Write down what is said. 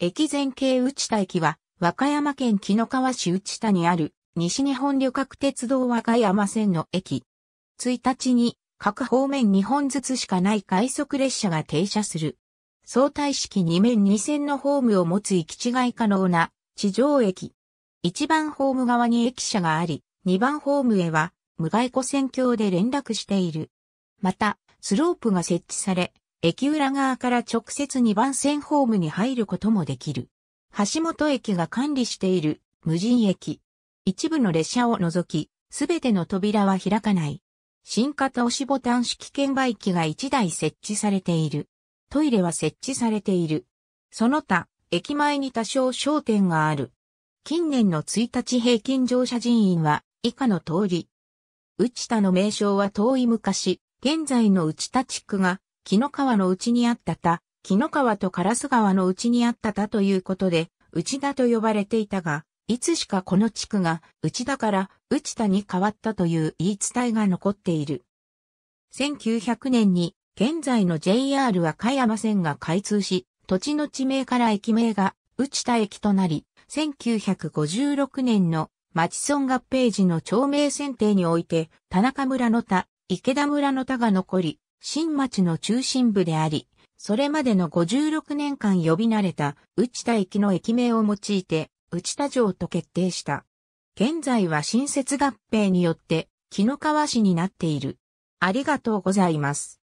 駅前系内田駅は、和歌山県木の川市内田にある、西日本旅客鉄道和歌山線の駅。1日に、各方面2本ずつしかない快速列車が停車する。相対式2面2線のホームを持つ行き違い可能な地上駅。1番ホーム側に駅舎があり、2番ホームへは無害湖線橋で連絡している。また、スロープが設置され、駅裏側から直接2番線ホームに入ることもできる。橋本駅が管理している無人駅。一部の列車を除き、すべての扉は開かない。新型押しボタン式券売機が1台設置されている。トイレは設置されている。その他、駅前に多少商店がある。近年の1日平均乗車人員は以下の通り。内田の名称は遠い昔、現在の内田地区が木の川の内にあったた、木の川と烏川の内にあったたということで、内田と呼ばれていたが、いつしかこの地区が内田から内田に変わったという言い伝えが残っている。1900年に現在の JR 和歌山線が開通し、土地の地名から駅名が内田駅となり、1956年の町村合併時の町名選定において、田中村の田、池田村の田が残り、新町の中心部であり、それまでの56年間呼び慣れた内田駅の駅名を用いて内田城と決定した。現在は新設合併によって木の川市になっている。ありがとうございます。